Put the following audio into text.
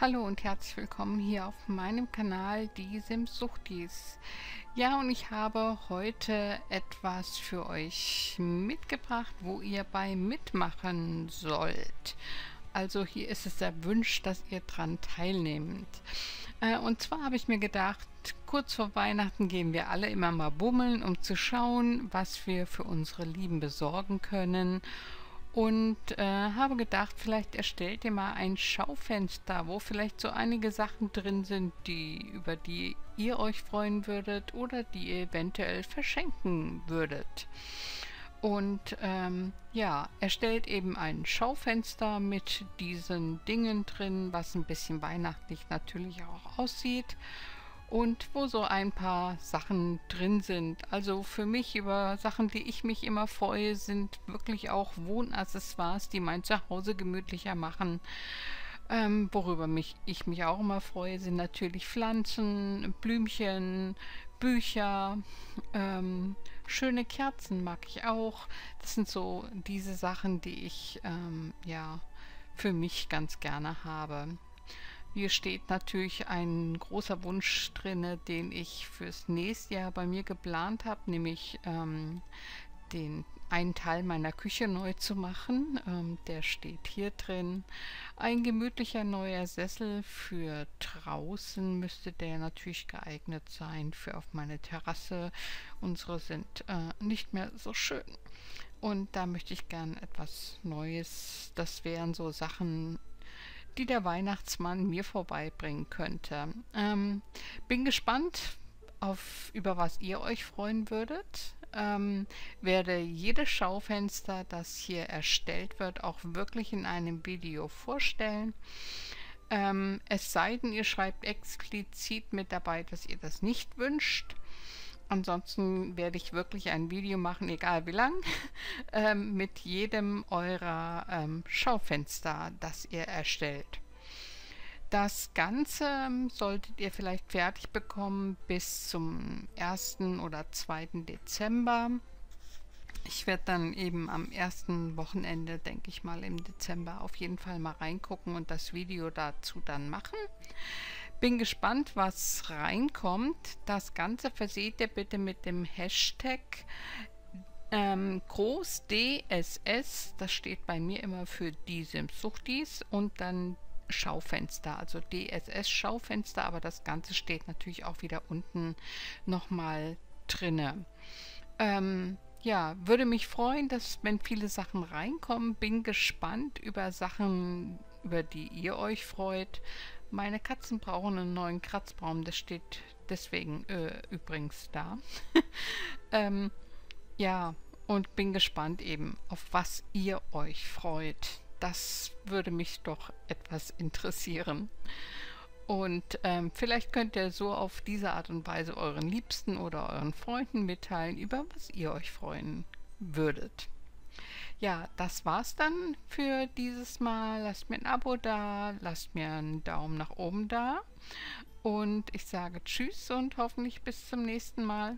Hallo und herzlich willkommen hier auf meinem Kanal Die Simsuchtis. Ja, und ich habe heute etwas für euch mitgebracht, wo ihr bei mitmachen sollt. Also hier ist es erwünscht, dass ihr dran teilnehmt. Äh, und zwar habe ich mir gedacht, kurz vor Weihnachten gehen wir alle immer mal bummeln, um zu schauen, was wir für unsere Lieben besorgen können und äh, habe gedacht, vielleicht erstellt ihr mal ein Schaufenster, wo vielleicht so einige Sachen drin sind, die über die ihr euch freuen würdet oder die ihr eventuell verschenken würdet. Und ähm, ja, erstellt eben ein Schaufenster mit diesen Dingen drin, was ein bisschen weihnachtlich natürlich auch aussieht und wo so ein paar Sachen drin sind. Also für mich über Sachen, die ich mich immer freue, sind wirklich auch Wohnaccessoires, die mein Zuhause gemütlicher machen. Ähm, worüber mich, ich mich auch immer freue, sind natürlich Pflanzen, Blümchen, Bücher, ähm, schöne Kerzen mag ich auch. Das sind so diese Sachen, die ich ähm, ja für mich ganz gerne habe. Hier steht natürlich ein großer Wunsch drin, den ich fürs nächste Jahr bei mir geplant habe, nämlich ähm, den einen Teil meiner Küche neu zu machen. Ähm, der steht hier drin. Ein gemütlicher neuer Sessel für draußen müsste der natürlich geeignet sein für auf meine Terrasse. Unsere sind äh, nicht mehr so schön. Und da möchte ich gern etwas Neues. Das wären so Sachen, die der Weihnachtsmann mir vorbeibringen könnte. Ähm, bin gespannt, auf, über was ihr euch freuen würdet. Ähm, werde jedes Schaufenster, das hier erstellt wird, auch wirklich in einem Video vorstellen. Ähm, es sei denn, ihr schreibt explizit mit dabei, dass ihr das nicht wünscht. Ansonsten werde ich wirklich ein Video machen, egal wie lang, ähm, mit jedem eurer ähm, Schaufenster, das ihr erstellt. Das Ganze ähm, solltet ihr vielleicht fertig bekommen bis zum 1. oder 2. Dezember. Ich werde dann eben am ersten Wochenende, denke ich mal im Dezember, auf jeden Fall mal reingucken und das Video dazu dann machen. Bin gespannt, was reinkommt. Das Ganze verseht ihr bitte mit dem Hashtag ähm, groß DSS. Das steht bei mir immer für die Simsuchtis und dann Schaufenster, also DSS Schaufenster, aber das Ganze steht natürlich auch wieder unten nochmal drinne. Ähm, ja, würde mich freuen, dass wenn viele Sachen reinkommen, bin gespannt über Sachen, über die ihr euch freut. Meine Katzen brauchen einen neuen Kratzbaum, das steht deswegen äh, übrigens da. ähm, ja, und bin gespannt eben, auf was ihr euch freut. Das würde mich doch etwas interessieren. Und ähm, vielleicht könnt ihr so auf diese Art und Weise euren Liebsten oder euren Freunden mitteilen, über was ihr euch freuen würdet. Ja, das war's dann für dieses Mal. Lasst mir ein Abo da, lasst mir einen Daumen nach oben da. Und ich sage Tschüss und hoffentlich bis zum nächsten Mal.